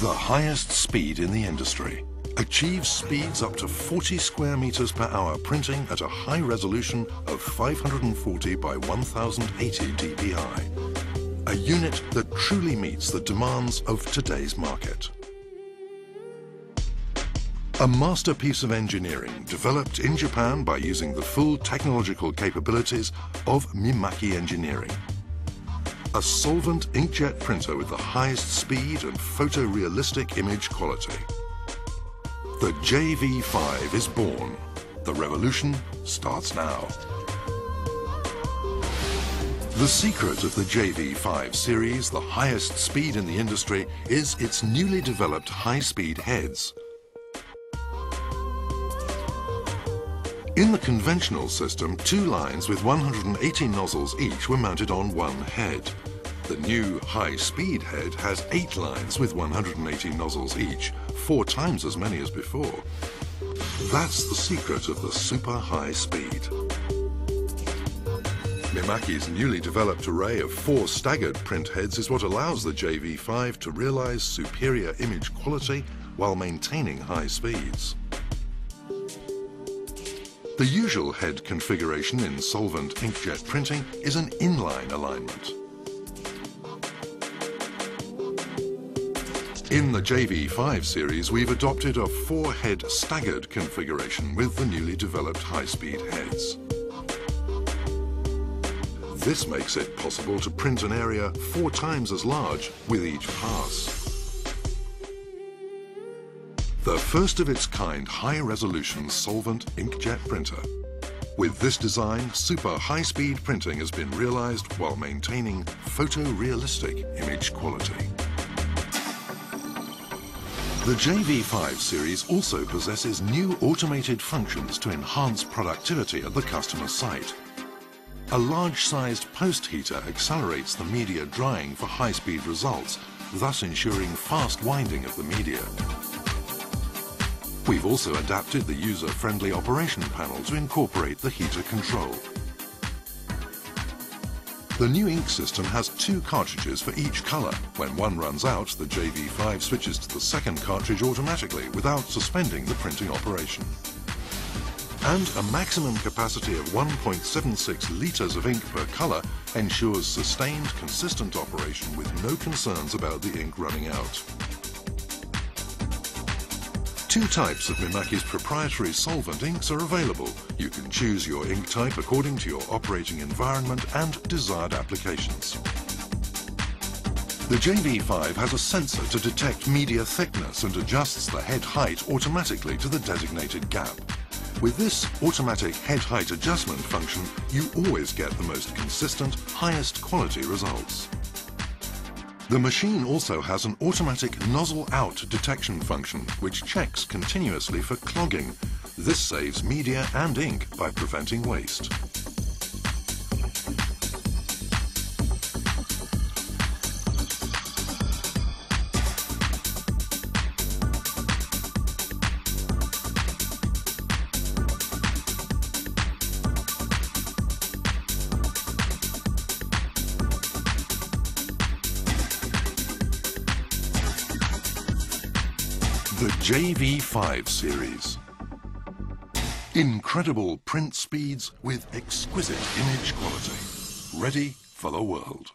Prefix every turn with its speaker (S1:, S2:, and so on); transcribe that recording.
S1: The highest speed in the industry achieves speeds up to 40 square meters per hour printing at a high resolution of 540 by 1080 dpi. A unit that truly meets the demands of today's market. A masterpiece of engineering developed in Japan by using the full technological capabilities of Mimaki Engineering. A solvent inkjet printer with the highest speed and photorealistic image quality. The JV5 is born. The revolution starts now. The secret of the JV5 series, the highest speed in the industry, is its newly developed high-speed heads. In the conventional system, two lines with 180 nozzles each were mounted on one head. The new high-speed head has eight lines with 180 nozzles each, four times as many as before. That's the secret of the super high speed. Mimaki's newly developed array of four staggered print heads is what allows the JV5 to realize superior image quality while maintaining high speeds. The usual head configuration in solvent inkjet printing is an inline alignment. In the JV5 series, we've adopted a four-head staggered configuration with the newly developed high-speed heads. This makes it possible to print an area four times as large with each pass. The first of its kind high-resolution solvent inkjet printer. With this design, super high-speed printing has been realized while maintaining photorealistic image quality. The JV5 series also possesses new automated functions to enhance productivity at the customer site. A large-sized post heater accelerates the media drying for high-speed results, thus ensuring fast winding of the media. We've also adapted the user-friendly operation panel to incorporate the heater control. The new ink system has two cartridges for each color. When one runs out, the JV5 switches to the second cartridge automatically without suspending the printing operation. And a maximum capacity of 1.76 litres of ink per colour ensures sustained, consistent operation with no concerns about the ink running out. Two types of Mimaki's proprietary solvent inks are available. You can choose your ink type according to your operating environment and desired applications. The JV5 has a sensor to detect media thickness and adjusts the head height automatically to the designated gap. With this automatic head height adjustment function, you always get the most consistent, highest quality results. The machine also has an automatic nozzle out detection function, which checks continuously for clogging. This saves media and ink by preventing waste. The JV5 series. Incredible print speeds with exquisite image quality. Ready for the world.